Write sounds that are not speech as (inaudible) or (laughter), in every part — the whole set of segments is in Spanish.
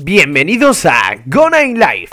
Bienvenidos a Gona in Life.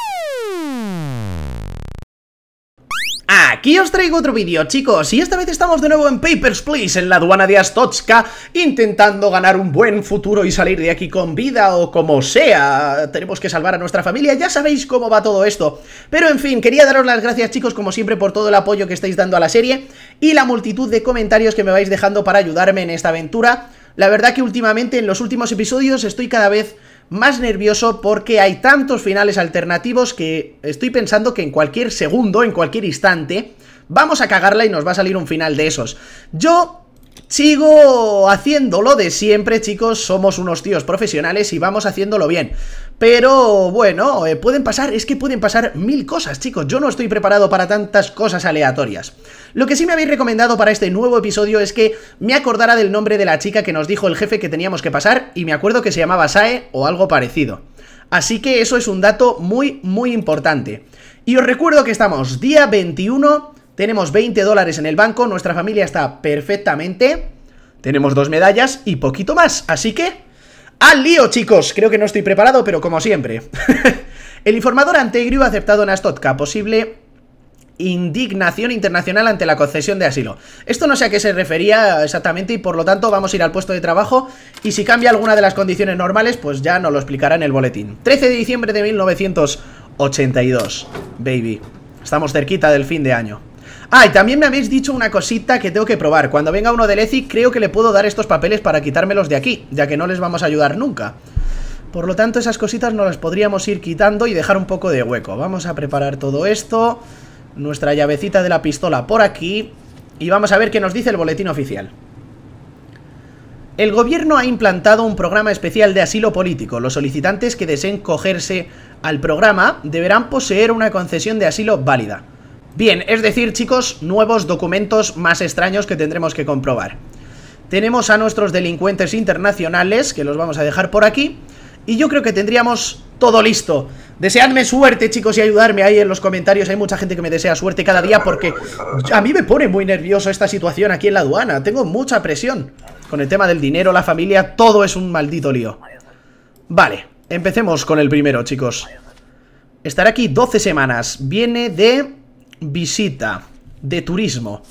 Aquí os traigo otro vídeo, chicos, y esta vez estamos de nuevo en Papers, Please, en la aduana de Astotska, intentando ganar un buen futuro y salir de aquí con vida o como sea. Tenemos que salvar a nuestra familia, ya sabéis cómo va todo esto. Pero en fin, quería daros las gracias, chicos, como siempre, por todo el apoyo que estáis dando a la serie y la multitud de comentarios que me vais dejando para ayudarme en esta aventura. La verdad que últimamente, en los últimos episodios, estoy cada vez más nervioso porque hay tantos finales alternativos que estoy pensando que en cualquier segundo, en cualquier instante, vamos a cagarla y nos va a salir un final de esos. Yo Sigo haciéndolo de siempre, chicos, somos unos tíos profesionales y vamos haciéndolo bien. Pero bueno, eh, pueden pasar, es que pueden pasar mil cosas, chicos. Yo no estoy preparado para tantas cosas aleatorias. Lo que sí me habéis recomendado para este nuevo episodio es que me acordara del nombre de la chica que nos dijo el jefe que teníamos que pasar y me acuerdo que se llamaba Sae o algo parecido. Así que eso es un dato muy, muy importante. Y os recuerdo que estamos día 21 tenemos 20 dólares en el banco, nuestra familia está perfectamente. Tenemos dos medallas y poquito más, así que... ¡Al lío, chicos! Creo que no estoy preparado, pero como siempre. (laughs) el informador Antegrio ha aceptado en Astotka posible indignación internacional ante la concesión de asilo. Esto no sé a qué se refería exactamente y por lo tanto vamos a ir al puesto de trabajo y si cambia alguna de las condiciones normales, pues ya nos lo explicará en el boletín. 13 de diciembre de 1982, baby. Estamos cerquita del fin de año. Ah, y también me habéis dicho una cosita que tengo que probar. Cuando venga uno de Lezi creo que le puedo dar estos papeles para quitármelos de aquí Ya que no les vamos a ayudar nunca. Por lo tanto esas cositas nos las podríamos ir quitando y dejar un poco de hueco. Vamos a preparar todo esto. Nuestra llavecita de la pistola por aquí. Y vamos a ver qué nos dice el boletín oficial. El gobierno ha implantado un programa especial de asilo político. Los solicitantes que deseen cogerse al programa deberán poseer una concesión de asilo válida. Bien, es decir, chicos, nuevos documentos más extraños que tendremos que comprobar. Tenemos a nuestros delincuentes internacionales, que los vamos a dejar por aquí. Y yo creo que tendríamos todo listo. Deseadme suerte, chicos, y ayudarme ahí en los comentarios. Hay mucha gente que me desea suerte cada día porque a mí me pone muy nervioso esta situación aquí en la aduana. Tengo mucha presión. Con el tema del dinero, la familia, todo es un maldito lío. Vale, empecemos con el primero, chicos. Estará aquí 12 semanas. Viene de visita de turismo.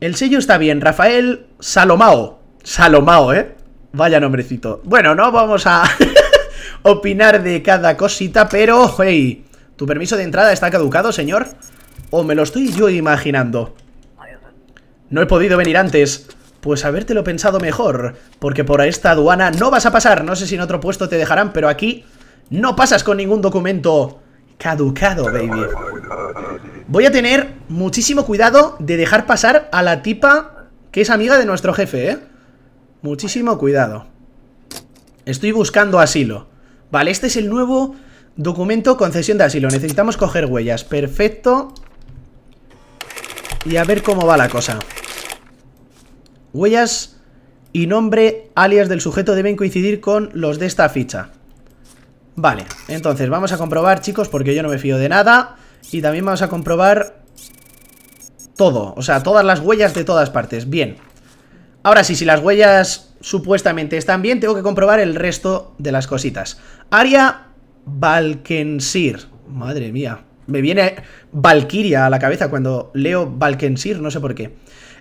El sello está bien, Rafael Salomao. Salomao, ¿eh? Vaya nombrecito. Bueno, no vamos a (laughs) opinar de cada cosita, pero, hey, ¿tu permiso de entrada está caducado, señor? ¿O me lo estoy yo imaginando? No he podido venir antes. Pues habértelo pensado mejor, porque por esta aduana no vas a pasar. No sé si en otro puesto te dejarán, pero aquí no pasas con ningún documento caducado, baby. Voy a tener muchísimo cuidado de dejar pasar a la tipa que es amiga de nuestro jefe, ¿eh? Muchísimo cuidado. Estoy buscando asilo. Vale, este es el nuevo documento concesión de asilo. Necesitamos coger huellas. Perfecto. Y a ver cómo va la cosa. Huellas y nombre alias del sujeto deben coincidir con los de esta ficha. Vale, entonces vamos a comprobar, chicos, porque yo no me fío de nada. Y también vamos a comprobar todo, o sea, todas las huellas de todas partes. Bien. Ahora sí, si las huellas supuestamente están bien, tengo que comprobar el resto de las cositas. Aria Valkensir. Madre mía. Me viene Valkyria a la cabeza cuando leo Valkensir, no sé por qué.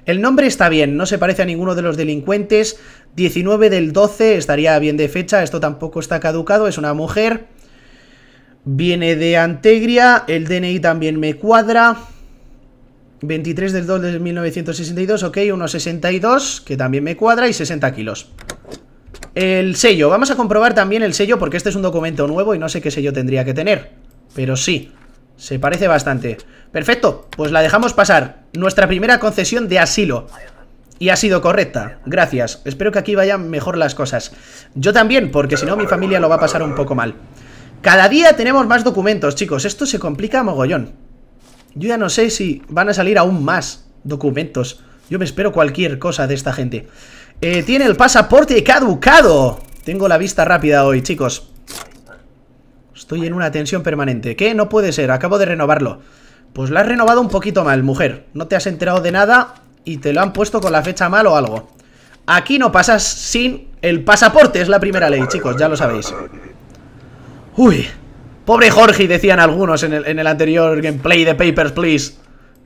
El nombre está bien, no se parece a ninguno de los delincuentes. 19 del 12 estaría bien de fecha, esto tampoco está caducado, es una mujer. Viene de Antegria, el DNI también me cuadra. 23 del 2 de 1962, ok, 1,62, que también me cuadra, y 60 kilos. El sello, vamos a comprobar también el sello porque este es un documento nuevo y no sé qué sello tendría que tener. Pero sí, se parece bastante. Perfecto, pues la dejamos pasar. Nuestra primera concesión de asilo. Y ha sido correcta, gracias. Espero que aquí vayan mejor las cosas. Yo también, porque si no mi familia lo va a pasar un poco mal. Cada día tenemos más documentos, chicos. Esto se complica mogollón. Yo ya no sé si van a salir aún más documentos. Yo me espero cualquier cosa de esta gente. Eh, tiene el pasaporte caducado. Tengo la vista rápida hoy, chicos. Estoy en una tensión permanente. ¿Qué? No puede ser, acabo de renovarlo. Pues lo has renovado un poquito mal, mujer. No te has enterado de nada y te lo han puesto con la fecha mal o algo. Aquí no pasas sin el pasaporte, es la primera ley, chicos, ya lo sabéis. Uy, pobre Jorge, decían algunos en el, en anterior gameplay de Papers, Please.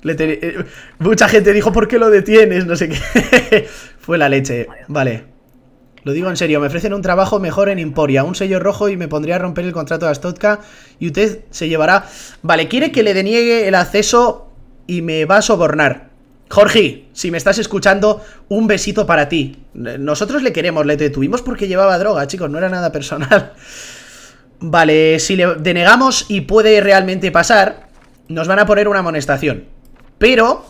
Eh, mucha gente dijo, ¿por qué lo detienes? No sé qué. (laughs) Fue la leche. Vale. Lo digo en serio, me ofrecen un trabajo mejor en Emporia, un sello rojo y me pondría a romper el contrato de Astotka y usted se llevará... Vale, quiere que le deniegue el acceso y me va a sobornar. Jorge, si me estás escuchando, un besito para ti. Nosotros le queremos, le detuvimos porque llevaba droga, chicos, no era nada personal. Vale, si le denegamos y puede realmente pasar, nos van a poner una amonestación. Pero,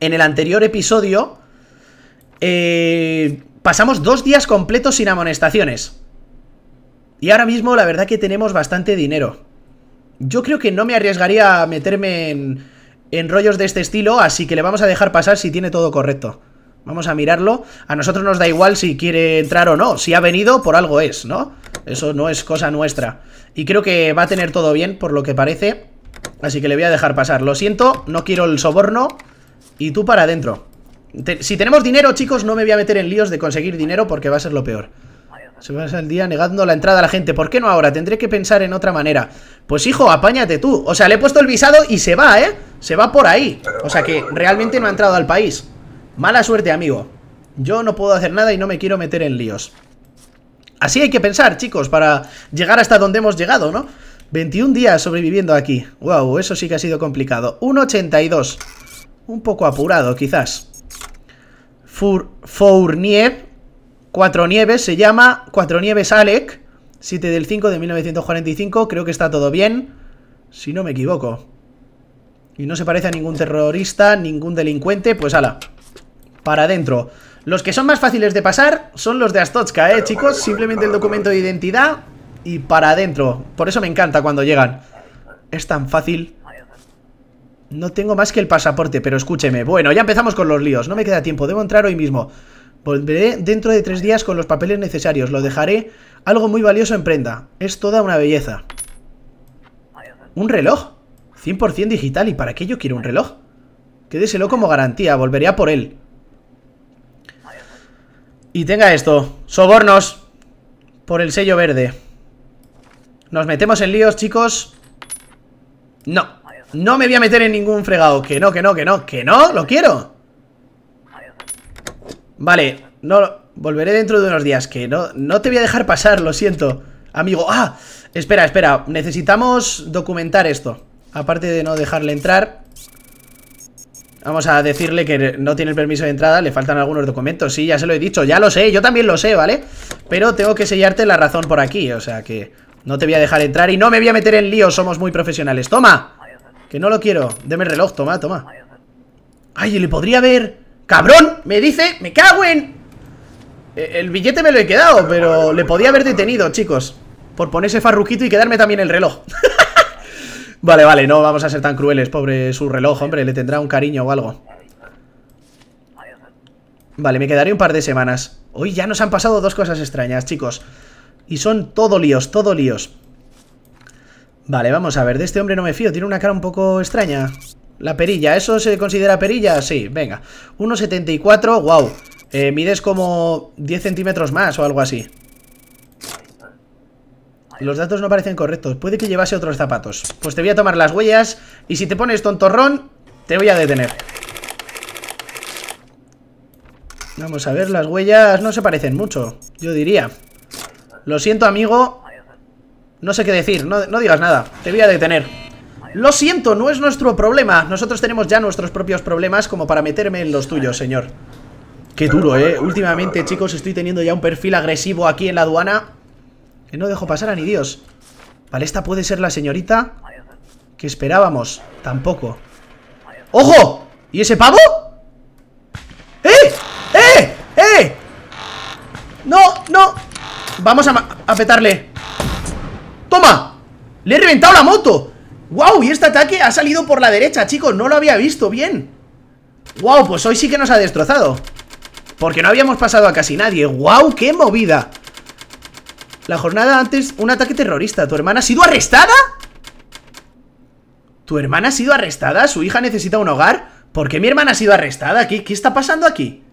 en el anterior episodio, eh, pasamos dos días completos sin amonestaciones. Y ahora mismo la verdad que tenemos bastante dinero. Yo creo que no me arriesgaría a meterme en, en rollos de este estilo, así que le vamos a dejar pasar si tiene todo correcto. Vamos a mirarlo. A nosotros nos da igual si quiere entrar o no. Si ha venido, por algo es, ¿no? Eso no es cosa nuestra. Y creo que va a tener todo bien, por lo que parece. Así que le voy a dejar pasar. Lo siento, no quiero el soborno. Y tú para adentro. si tenemos dinero, chicos, no me voy a meter en líos de conseguir dinero porque va a ser lo peor. Se pasa el día negando la entrada a la gente. ¿Por qué no ahora? Tendré que pensar en otra manera. Pues hijo, apáñate tú. O sea, le he puesto el visado y se va, ¿eh? Se va por ahí. O sea que realmente no ha entrado al país. Mala suerte, amigo. Yo no puedo hacer nada y no me quiero meter en líos. Así hay que pensar, chicos, para llegar hasta donde hemos llegado, ¿no? 21 días sobreviviendo aquí. Wow, eso sí que ha sido complicado. 1.82. Un poco apurado, quizás. Fournier. Cuatro Nieves se llama. Cuatro Nieves Alec. 7 del 5 de 1945. Creo que está todo bien. Si no me equivoco. Y no se parece a ningún terrorista, ningún delincuente. Pues ala. Para adentro. Los que son más fáciles de pasar son los de Astotska, ¿eh, chicos? Simplemente el documento de identidad y para adentro. Por eso me encanta cuando llegan. Es tan fácil. No tengo más que el pasaporte, pero escúcheme. Bueno, ya empezamos con los líos. No me queda tiempo, debo entrar hoy mismo. Volveré dentro de tres días con los papeles necesarios. Lo dejaré algo muy valioso en prenda. Es toda una belleza. ¿Un reloj? 100% digital. ¿Y para qué yo quiero un reloj? Quédeselo como garantía. Volveré a por él. Y tenga esto. Sobornos. Por el sello verde. Nos metemos en líos, chicos. No. No me voy a meter en ningún fregado. Que no, que no, que no. Que no, lo quiero. Vale. No, volveré dentro de unos días. Que no, no te voy a dejar pasar, lo siento. Amigo. Ah, espera, espera. Necesitamos documentar esto. Aparte de no dejarle entrar. Vamos a decirle que no tiene el permiso de entrada, le faltan algunos documentos. Sí, ya se lo he dicho, ya lo sé, yo también lo sé, ¿vale? Pero tengo que sellarte la razón por aquí, o sea que no te voy a dejar entrar y no me voy a meter en lío, somos muy profesionales. ¡Toma! Que no lo quiero, deme el reloj, toma, toma. ¡Ay, le podría ver! ¡Cabrón! Me dice, me cago en... E, el billete me lo he quedado, pero le podía haber detenido, chicos Por ponerse farruquito y quedarme también el reloj (laughs) Vale, vale, no vamos a ser tan crueles Pobre su reloj, hombre, le tendrá un cariño o algo. Vale, me quedaré un par de semanas. Hoy ya nos han pasado dos cosas extrañas, chicos. Y son todo líos, todo líos. Vale, vamos a ver, de este hombre no me fío Tiene una cara un poco extraña. La perilla, ¿eso se considera perilla? Sí, venga. 1,74, wow eh, Mides como 10 centímetros más o algo así los datos no parecen correctos. Puede que llevase otros zapatos. Pues te voy a tomar las huellas y si te pones tontorrón, te voy a detener. Vamos a ver, las huellas no se parecen mucho, yo diría. Lo siento, amigo. No sé qué decir, no, no digas nada. Te voy a detener. Lo siento, no es nuestro problema. Nosotros tenemos ya nuestros propios problemas como para meterme en los tuyos, señor. Qué duro, ¿eh? Últimamente, chicos, estoy teniendo ya un perfil agresivo aquí en la aduana que no dejo pasar a ni Dios Vale, esta puede ser la señorita Que esperábamos Tampoco ¡Ojo! ¿Y ese pavo? ¡Eh! ¡Eh! ¡Eh! ¡No! ¡No! Vamos a, a petarle ¡Toma! ¡Le he reventado la moto! ¡Wow! Y este ataque ha salido por la derecha, chicos No lo había visto bien ¡Wow! Pues hoy sí que nos ha destrozado Porque no habíamos pasado a casi nadie ¡Wow! ¡Qué movida! La jornada antes, un ataque terrorista. ¿Tu hermana ha sido arrestada? ¿Tu hermana ha sido arrestada? ¿Su hija necesita un hogar? ¿Por qué mi hermana ha sido arrestada? ¿Qué, qué está pasando aquí?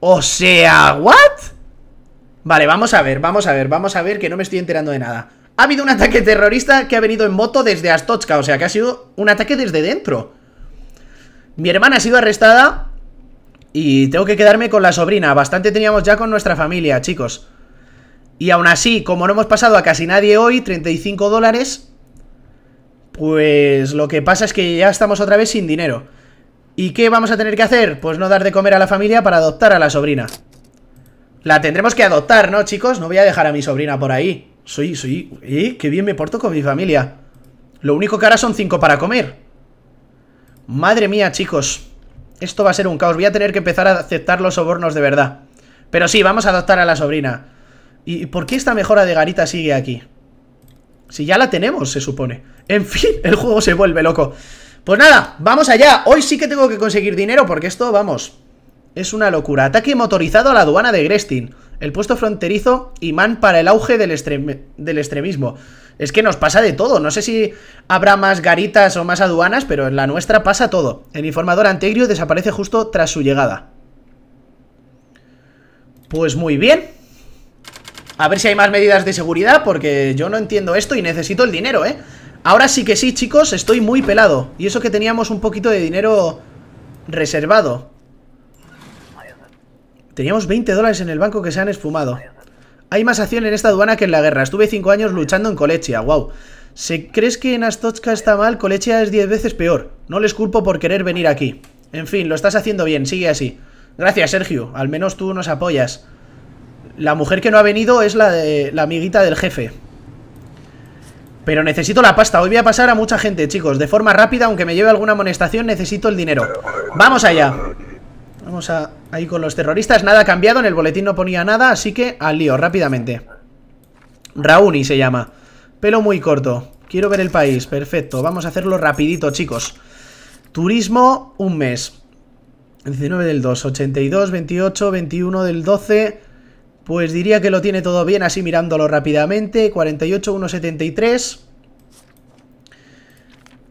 O sea, ¿what? Vale, vamos a ver, vamos a ver, vamos a ver que no me estoy enterando de nada Ha habido un ataque terrorista que ha venido en moto desde Astochka, o sea que ha sido un ataque desde dentro. Mi hermana ha sido arrestada y tengo que quedarme con la sobrina. Bastante teníamos ya con nuestra familia, chicos. Y aún así, como no hemos pasado a casi nadie hoy, 35 dólares, pues lo que pasa es que ya estamos otra vez sin dinero. ¿Y qué vamos a tener que hacer? Pues no dar de comer a la familia para adoptar a la sobrina. La tendremos que adoptar, ¿no, chicos? No voy a dejar a mi sobrina por ahí. Soy, soy... ¿Eh? Qué bien me porto con mi familia. Lo único que ahora son 5 para comer. Madre mía, chicos. Esto va a ser un caos. Voy a tener que empezar a aceptar los sobornos de verdad. Pero sí, vamos a adoptar a la sobrina. ¿Y por qué esta mejora de Garita sigue aquí? Si ya la tenemos, se supone. En fin, (laughs) el juego se vuelve loco. Pues nada, vamos allá. Hoy sí que tengo que conseguir dinero porque esto, vamos Es una locura. Ataque motorizado a la aduana de Grestin. El puesto fronterizo, imán para el auge del, del extremismo. Es que nos pasa de todo. No sé si habrá más garitas o más aduanas Pero en la nuestra pasa todo. El informador Antegrio desaparece justo tras su llegada. Pues muy bien a ver si hay más medidas de seguridad Porque yo no entiendo esto y necesito el dinero, ¿eh? Ahora sí que sí, chicos, estoy muy pelado. Y eso que teníamos un poquito de dinero reservado. Teníamos 20 dólares en el banco que se han esfumado. Hay más acción en esta aduana que en la guerra. Estuve 5 años luchando en Colechia, wow Si crees que en Astochka está mal, Colechia es 10 veces peor. No les culpo por querer venir aquí. En fin, lo estás haciendo bien, sigue así. Gracias, Sergio, al menos tú nos apoyas la mujer que no ha venido es la de la amiguita del jefe. Pero necesito la pasta. Hoy voy a pasar a mucha gente, chicos. De forma rápida, aunque me lleve alguna amonestación, necesito el dinero. ¡Vamos allá! Vamos a... Ahí con los terroristas. Nada ha cambiado. En el boletín no ponía nada. Así que al lío, rápidamente. Rauni se llama. Pelo muy corto. Quiero ver el país. Perfecto. Vamos a hacerlo rapidito, chicos. Turismo, un mes. 19 del 2. 82, 28, 21 del 12... Pues diría que lo tiene todo bien así mirándolo rápidamente. 48, 173.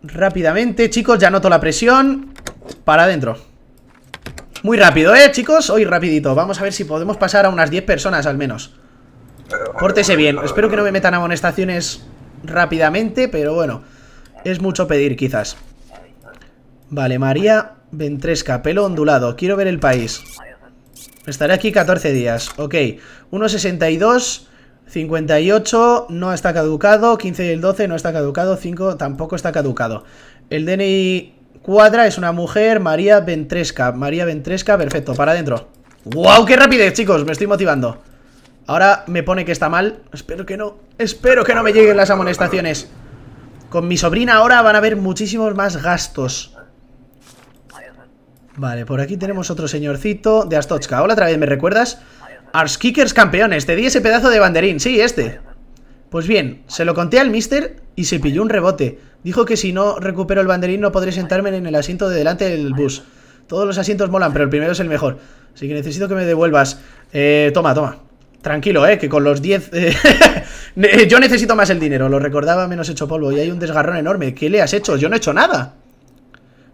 Rápidamente, chicos, ya noto la presión. Para adentro. Muy rápido, ¿eh, chicos? Hoy rapidito. Vamos a ver si podemos pasar a unas 10 personas al menos. Pórtese bien. Espero que no me metan amonestaciones rápidamente, pero bueno. Es mucho pedir, quizás. Vale, María Ventresca, pelo ondulado. Quiero ver el país. Estaré aquí 14 días, ok. 1.62 58 no está caducado. 15 y el 12 no está caducado. 5 tampoco está caducado. El DNI cuadra es una mujer María Ventresca. María Ventresca, perfecto, para adentro. ¡Wow! ¡Qué rapidez, chicos! Me estoy motivando. Ahora me pone que está mal. Espero que no. Espero que no me lleguen las amonestaciones. Con mi sobrina ahora van a haber muchísimos más gastos Vale, por aquí tenemos otro señorcito de Astochka. Hola, otra vez, ¿me recuerdas? Arskickers campeones, te di ese pedazo de banderín, sí, este. Pues bien, se lo conté al mister y se pilló un rebote. Dijo que si no recupero el banderín no podré sentarme en el asiento de delante del bus. Todos los asientos molan, pero el primero es el mejor. Así que necesito que me devuelvas. Eh, toma, toma. Tranquilo, eh, que con los 10... Eh, (laughs) yo necesito más el dinero, lo recordaba menos hecho polvo Y hay un desgarrón enorme, ¿qué le has hecho? Yo no he hecho nada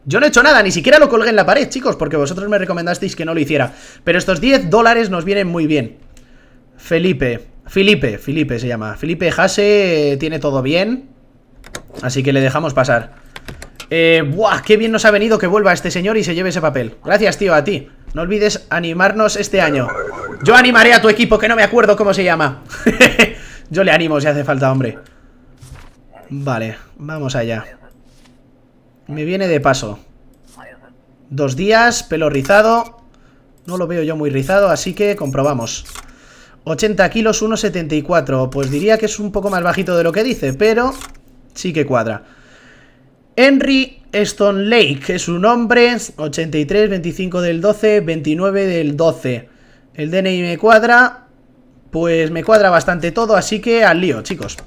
yo no he hecho nada, ni siquiera lo colgué en la pared, chicos Porque vosotros me recomendasteis que no lo hiciera. Pero estos 10 dólares nos vienen muy bien. Felipe Felipe, Felipe se llama. Felipe Hase tiene todo bien. Así que le dejamos pasar. Eh, buah, qué bien nos ha venido que vuelva este señor y se lleve ese papel. Gracias, tío, a ti. No olvides animarnos este año. Yo animaré a tu equipo, que no me acuerdo cómo se llama. (laughs) Yo le animo si hace falta, hombre. Vale, vamos allá me viene de paso. Dos días, pelo rizado. No lo veo yo muy rizado, así que comprobamos. 80 kilos, 1,74 Pues diría que es un poco más bajito de lo que dice Pero sí que cuadra. Henry Stone Lake es su nombre. 83, 25 del 12, 29 del 12 El DNI me cuadra. Pues me cuadra bastante todo Así que al lío, chicos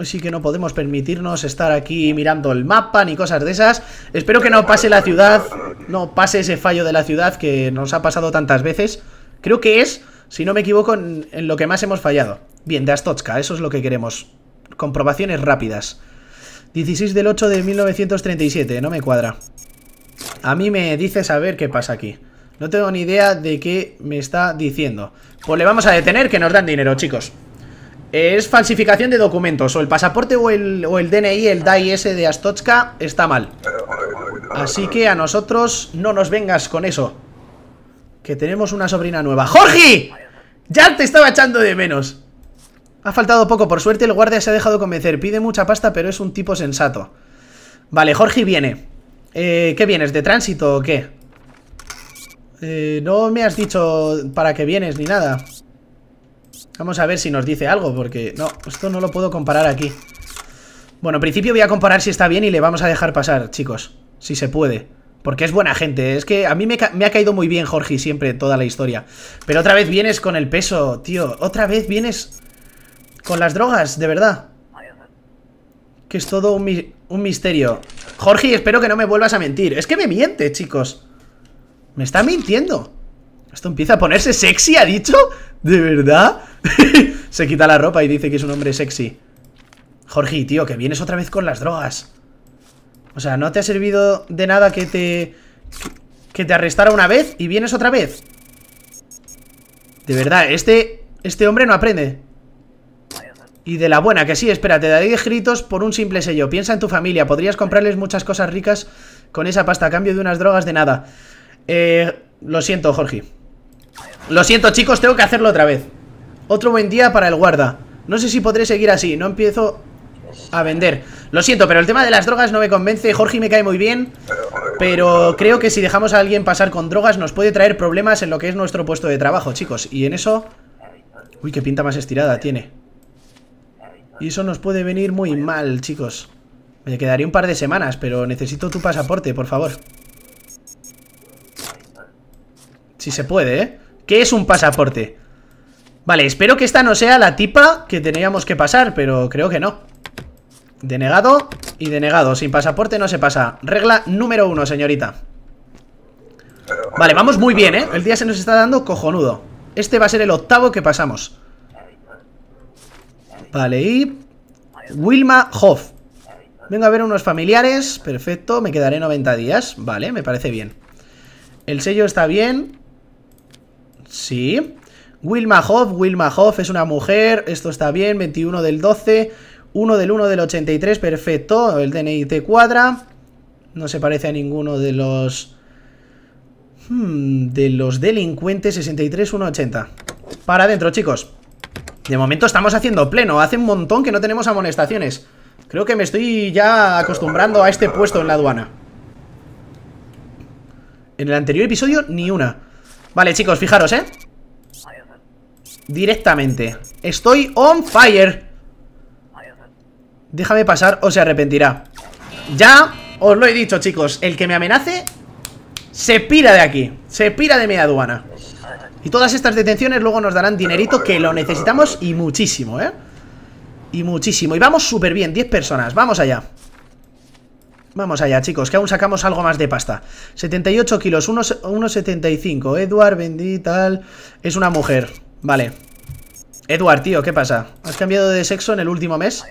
Así que no podemos permitirnos estar aquí mirando el mapa ni cosas de esas. Espero que no pase la ciudad, no pase ese fallo de la ciudad que nos ha pasado tantas veces. Creo que es, si no me equivoco, en, lo que más hemos fallado. Bien, de Astochka, eso es lo que queremos. Comprobaciones rápidas. 16 del 8 de 1937, no me cuadra. A mí me dice saber qué pasa aquí. No tengo ni idea de qué me está diciendo. Pues le vamos a detener que nos dan dinero, chicos. Es falsificación de documentos. O el pasaporte o el, o el DNI, el DAI ese de Astotska, está mal. Así que a nosotros no nos vengas con eso. Que tenemos una sobrina nueva. ¡Jorge! Ya te estaba echando de menos. Ha faltado poco, por suerte el guardia se ha dejado convencer. Pide mucha pasta, pero es un tipo sensato. Vale, Jorge viene. Eh, ¿Qué vienes? ¿De tránsito o qué? Eh, no me has dicho para qué vienes ni nada. Vamos a ver si nos dice algo, porque... No, esto no lo puedo comparar aquí. Bueno, en principio voy a comparar si está bien y le vamos a dejar pasar, chicos. Si se puede. Porque es buena gente. Es que a mí me, me, ha caído muy bien Jorge siempre toda la historia. Pero otra vez vienes con el peso, tío. Otra vez vienes con las drogas, de verdad. Que es todo un, un misterio. Jorge, espero que no me vuelvas a mentir. Es que me miente, chicos. Me está mintiendo. Esto empieza a ponerse sexy, ¿ha dicho? ¿De verdad? (laughs) Se quita la ropa y dice que es un hombre sexy. Jorge, tío, que vienes otra vez con las drogas. O sea, ¿no te ha servido de nada que te... Que te arrestara una vez y vienes otra vez? De verdad, este... Este hombre no aprende. Y de la buena, que sí, espera, te daré gritos por un simple sello. Piensa en tu familia, podrías comprarles muchas cosas ricas con esa pasta a cambio de unas drogas de nada. Eh, lo siento, Jorge. Lo siento, chicos, tengo que hacerlo otra vez. Otro buen día para el guarda. No sé si podré seguir así, no empiezo a vender. Lo siento, pero el tema de las drogas no me convence. Jorge me cae muy bien, pero creo que si dejamos a alguien pasar con drogas nos puede traer problemas en lo que es nuestro puesto de trabajo, chicos. Y en eso... Uy, qué pinta más estirada tiene. Y eso nos puede venir muy mal, chicos. Me quedaría un par de semanas, pero necesito tu pasaporte, por favor. Si se puede, ¿eh? ¿Qué es un pasaporte? Vale, espero que esta no sea la tipa que teníamos que pasar, pero creo que no. Denegado y denegado. Sin pasaporte no se pasa. Regla número uno, señorita. Vale, vamos muy bien, ¿eh? El día se nos está dando cojonudo. Este va a ser el octavo que pasamos. Vale, y... Wilma Hoff. Vengo a ver unos familiares. Perfecto, me quedaré 90 días. Vale, me parece bien. El sello está bien. Sí. Wilma Hoff, Wilma Hoff es una mujer. Esto está bien, 21 del 12. 1 del 1 del 83, perfecto. El DNI te cuadra. No se parece a ninguno de los... Hmm, de los delincuentes 63 180. Para adentro, chicos. De momento estamos haciendo pleno. Hace un montón que no tenemos amonestaciones. Creo que me estoy ya acostumbrando a este puesto en la aduana. En el anterior episodio, ni una. Vale, chicos, fijaros, ¿eh? Directamente. Estoy on fire. Déjame pasar o se arrepentirá. Ya os lo he dicho, chicos. El que me amenace se pira de aquí. Se pira de mi aduana. Y todas estas detenciones luego nos darán dinerito que lo necesitamos y muchísimo, ¿eh? Y muchísimo. Y vamos súper bien, 10 personas. Vamos allá. Vamos allá, chicos, que aún sacamos algo más de pasta 78 kilos, 1,75 Edward, vendí, tal Es una mujer, vale Edward, tío, ¿qué pasa? ¿Has cambiado de sexo en el último mes?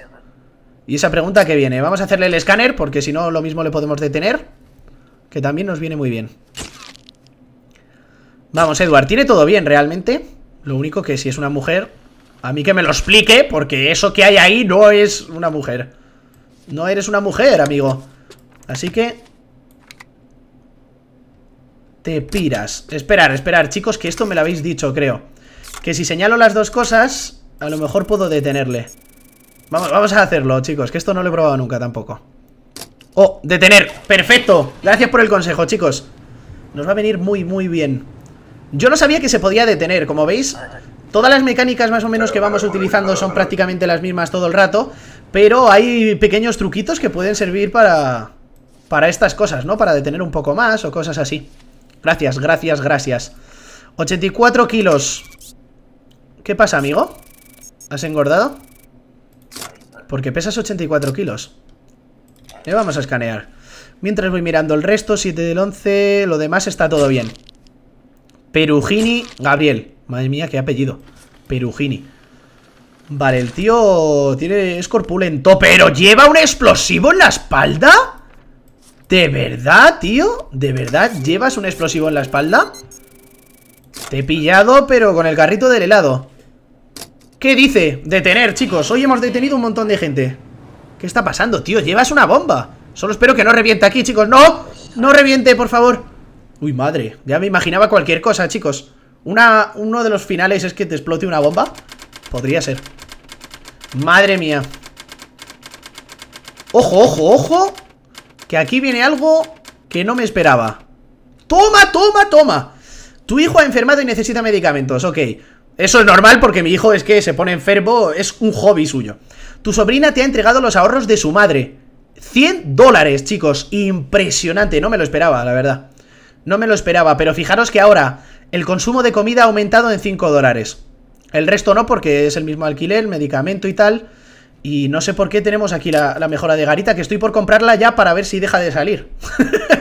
Y esa pregunta que viene Vamos a hacerle el escáner, porque si no lo mismo le podemos detener Que también nos viene muy bien Vamos, Edward, ¿tiene todo bien realmente? Lo único que si es una mujer A mí que me lo explique Porque eso que hay ahí no es una mujer No eres una mujer, amigo Así que... Te piras Esperar, esperar, chicos, que esto me lo habéis dicho, creo Que si señalo las dos cosas A lo mejor puedo detenerle. Vamos, vamos a hacerlo, chicos Que esto no lo he probado nunca tampoco. Oh, detener, perfecto. Gracias por el consejo, chicos. Nos va a venir muy, muy bien. Yo no sabía que se podía detener, como veis Todas las mecánicas más o menos que vamos utilizando son prácticamente las mismas todo el rato Pero hay pequeños truquitos que pueden servir para... Para estas cosas, ¿no? Para detener un poco más o cosas así. Gracias, gracias, gracias. 84 kilos ¿Qué pasa, amigo? ¿Has engordado? Porque pesas 84 kilos Le vamos a escanear Mientras voy mirando el resto 7 del 11 Lo demás está todo bien Perugini Gabriel. Madre mía, qué apellido. Perugini. Vale, el tío tiene, es corpulento, pero lleva un explosivo en la espalda. ¿De verdad, tío? ¿De verdad llevas un explosivo en la espalda? Te he pillado, pero con el carrito del helado. ¿Qué dice? Detener, chicos. Hoy hemos detenido un montón de gente. ¿Qué está pasando, tío? Llevas una bomba. Solo espero que no reviente aquí, chicos. ¡No! ¡No reviente, por favor! Uy, madre. Ya me imaginaba cualquier cosa, chicos. Una, Uno de los finales es que te explote una bomba. Podría ser. Madre mía. Ojo, ojo, ojo. Que aquí viene algo que no me esperaba. Toma, toma, toma. Tu hijo ha enfermado y necesita medicamentos. Ok eso es normal porque mi hijo es que se pone enfermo, es un hobby suyo. Tu sobrina te ha entregado los ahorros de su madre. 100 dólares, chicos. Impresionante, no me lo esperaba, la verdad. No me lo esperaba, pero fijaros que ahora el consumo de comida ha aumentado en 5 dólares. El resto no, porque es el mismo alquiler, medicamento y tal. Y no sé por qué tenemos aquí la, la mejora de Garita, que estoy por comprarla ya para ver si deja de salir. (laughs)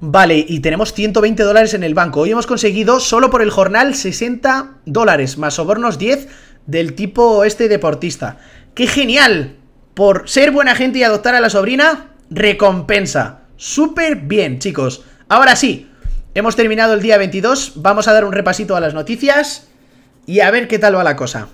Vale, y tenemos 120 dólares en el banco. Hoy hemos conseguido solo por el jornal 60 dólares, más sobornos 10 del tipo este deportista. ¡Qué genial! Por ser buena gente y adoptar a la sobrina, recompensa. Súper bien, chicos. Ahora sí, hemos terminado el día 22. Vamos a dar un repasito a las noticias y a ver qué tal va la cosa.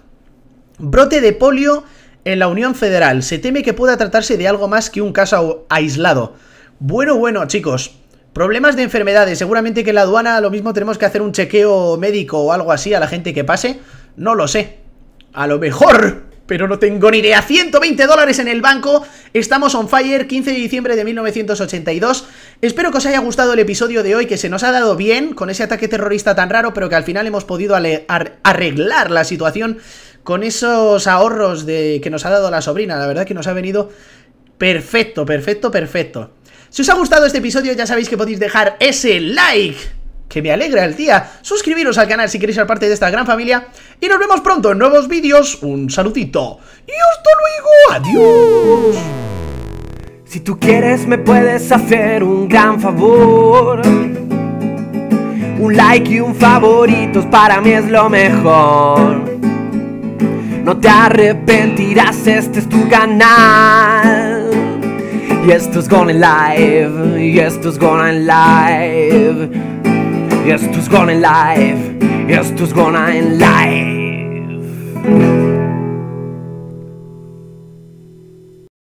Brote de polio en la Unión Federal. Se teme que pueda tratarse de algo más que un caso aislado. Bueno, bueno, chicos. Problemas de enfermedades, seguramente que en la aduana lo mismo tenemos que hacer un chequeo médico o algo así a la gente que pase, no lo sé, a lo mejor, pero no tengo ni idea, 120 dólares en el banco, estamos on fire, 15 de diciembre de 1982, espero que os haya gustado el episodio de hoy, que se nos ha dado bien con ese ataque terrorista tan raro, pero que al final hemos podido arreglar la situación con esos ahorros de que nos ha dado la sobrina, la verdad que nos ha venido perfecto, perfecto, perfecto. Si os ha gustado este episodio ya sabéis que podéis dejar ese like que me alegra el día, suscribiros al canal si queréis ser parte de esta gran familia. Y nos vemos pronto en nuevos vídeos, un saludito. Y hasta luego, adiós. Si tú quieres me puedes hacer un gran favor. Un like y un favorito para mí es lo mejor. No te arrepentirás, este es tu canal y esto es Gone Live, y esto es Gone Live, y esto es Gone Live, y esto es Gone Live.